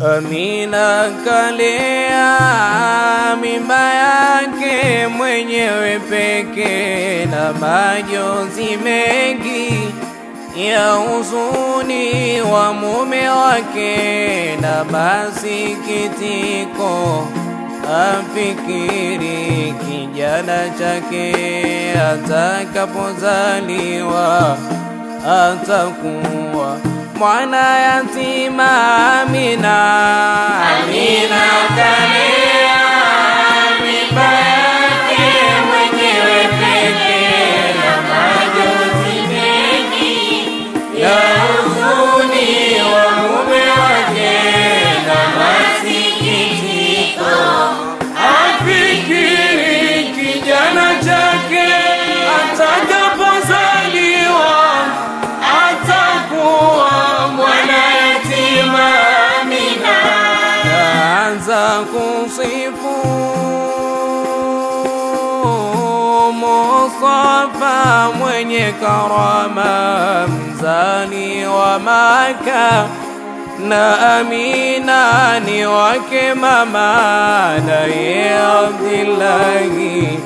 Amina kalea mimba yake mwenyewe peke na majonzi mengi ya huzuni wa mume wake na masikitiko, afikiri kijana chake atakapozaliwa atakuwa mwana yatima. Amina, Amina kalea mimba mwenye karama, mzani wa Maka na Amina ni wake mama, naye Abdillahi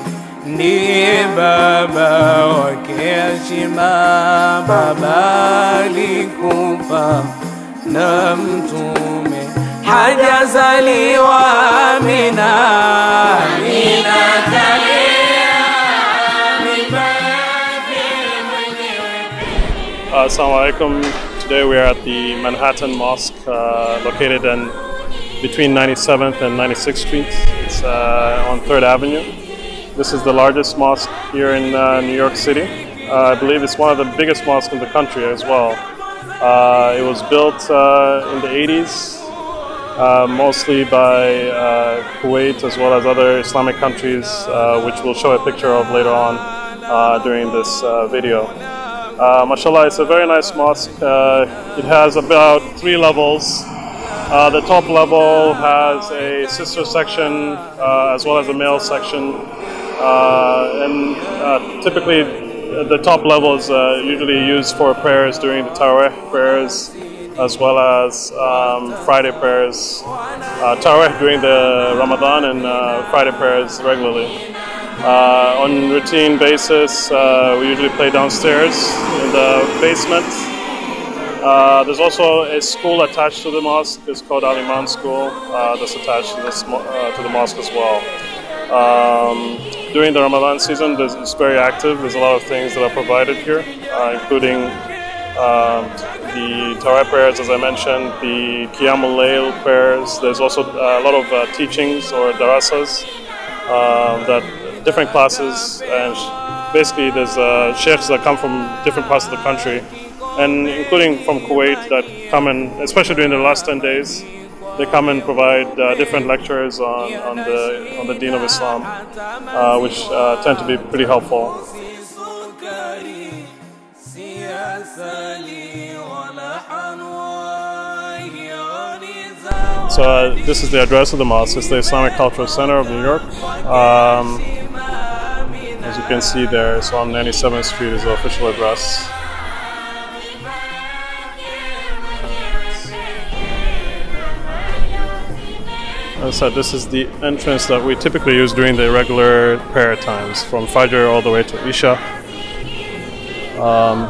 ndiye baba wake Hashima. Baba alikufa na Mtume hajazaliwa. Assalamu alaikum. Today we are at the Manhattan Mosque uh, located in between 97th and 96th Streets. It's uh, on 3rd Avenue. This is the largest mosque here in uh, New York City. Uh, I believe it's one of the biggest mosques in the country as well. Uh, it was built uh, in the 80s, uh, mostly by uh, Kuwait as well as other Islamic countries, uh, which we'll show a picture of later on uh, during this video. Mashallah, it's a very nice mosque. It has about three levels. The top level has a sister section as well as a male section. And typically, the top level is uh, usually used for prayers during the Tarawih prayers as well as um, Friday prayers. Uh, Tarawih during the Ramadan and uh, Friday prayers regularly. Uh, on routine basis, uh, we usually play downstairs in the basement. Uh, there's also a school attached to the mosque. It's called Al Iman School. That's attached to, this, to the mosque as well. Um, during the Ramadan season, it's very active. There's a lot of things that are provided here, uh, including um, the Tarawih prayers, as I mentioned, the Qiyamul Layl prayers. There's also uh, a lot of uh, teachings or darasas um, that different classes and basically there's uh, sheikhs that come from different parts of the country and including from Kuwait that come and especially during the last 10 days they come and provide uh, different lectures on, on the on the deen of Islam uh, which uh, tend to be pretty helpful. So uh, this is the address of the mosque. It's the Islamic Cultural Center of New York. Um, as you can see there so on 97th Street is the official address I said, this is the entrance that we typically use during the regular prayer times, from Fajr all the way to Isha. Um,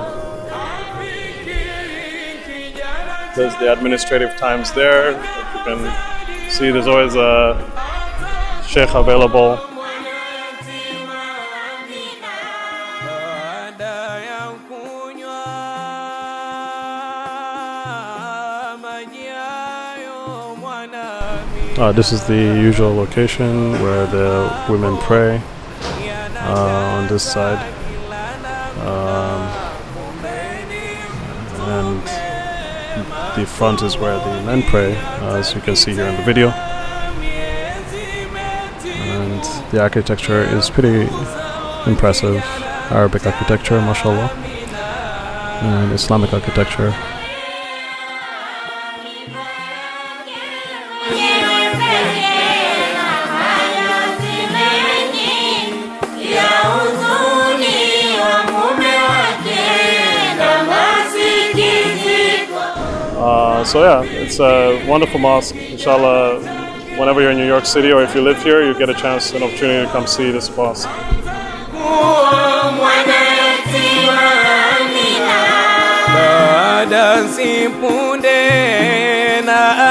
there's the administrative times there. You can see there's always a sheikh available. Uh, this is the usual location where the women pray uh, on this side. Um, and the front is where the men pray, uh, as you can see here in the video. And the architecture is pretty impressive. Arabic architecture, mashallah, and Islamic architecture. Uh, so yeah, it's a wonderful mosque. Inshallah, whenever you're in New York City or if you live here, you get a chance, an opportunity to come see this mosque.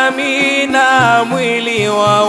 Amina mwili wa